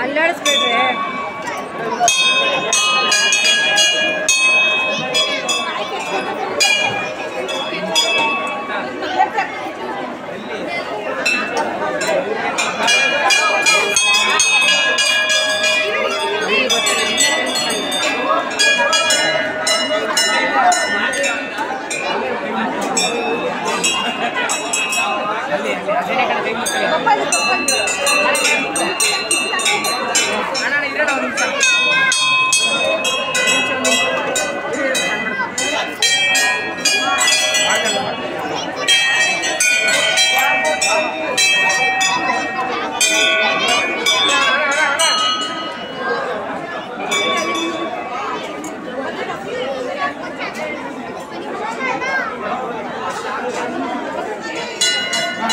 अल्लड़ कर रहे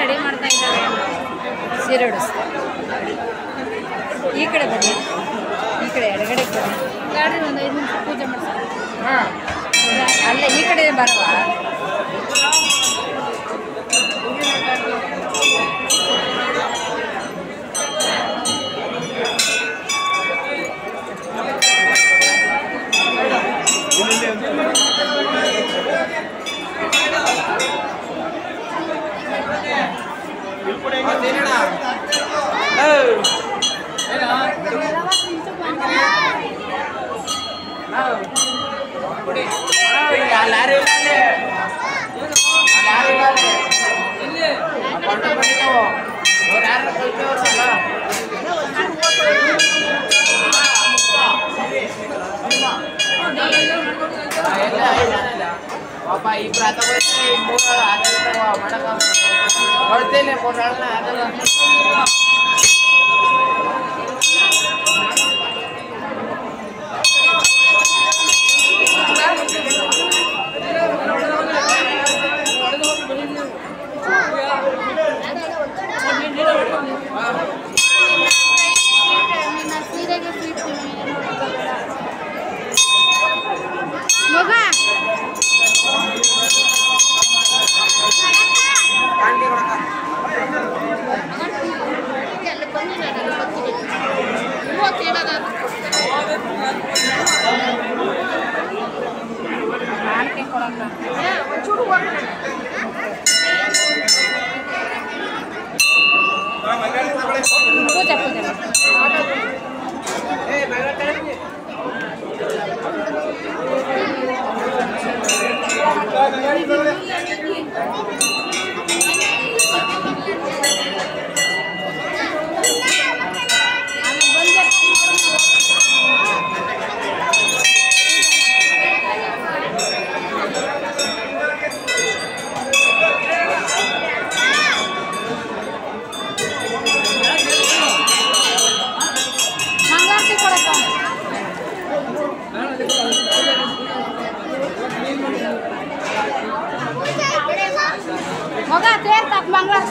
ರೆಡಿ ಮಾಡ್ತಾ ಇದ್ದಾರೆ. ಸೀರೆ ಉಡಿಸ್ತಾ. ಈ ಕಡೆ ಬನ್ನಿ. ಈ ಕಡೆ ಎಡಗಡೆ ಬನ್ನಿ. ಗಾಡಿ ಒಂದು ಐದು ನಿಮಿಷ ಪೂಜೆ ಮಾಡ್ತಾರೆ ಹಾಂ. ಅಲ್ಲೇ ಈ ಕಡೆ ಬರವ. ಪಾಪ ಇಬ್ರು ಆತ ಮೂರು ಆಗಲ್ಲ ಮಾಡಕ ಕೊಡ್ತೇನೆ ಮೂರು ಆಗಲ್ಲ Moga tertak banglas.